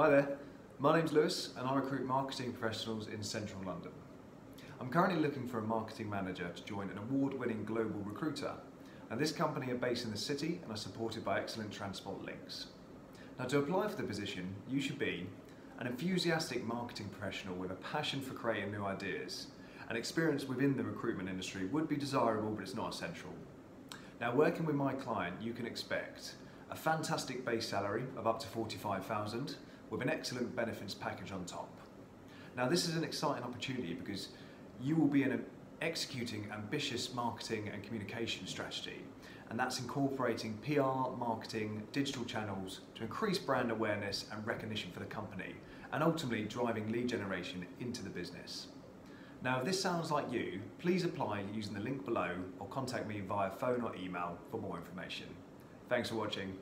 Hi there, my name's Lewis and I recruit marketing professionals in central London. I'm currently looking for a marketing manager to join an award-winning global recruiter. Now this company are based in the city and are supported by excellent transport links. Now to apply for the position, you should be an enthusiastic marketing professional with a passion for creating new ideas. An experience within the recruitment industry would be desirable but it's not essential. Now working with my client, you can expect a fantastic base salary of up to 45,000 with an excellent benefits package on top. Now this is an exciting opportunity because you will be executing ambitious marketing and communication strategy and that's incorporating PR, marketing, digital channels to increase brand awareness and recognition for the company and ultimately driving lead generation into the business. Now if this sounds like you, please apply using the link below or contact me via phone or email for more information. Thanks for watching.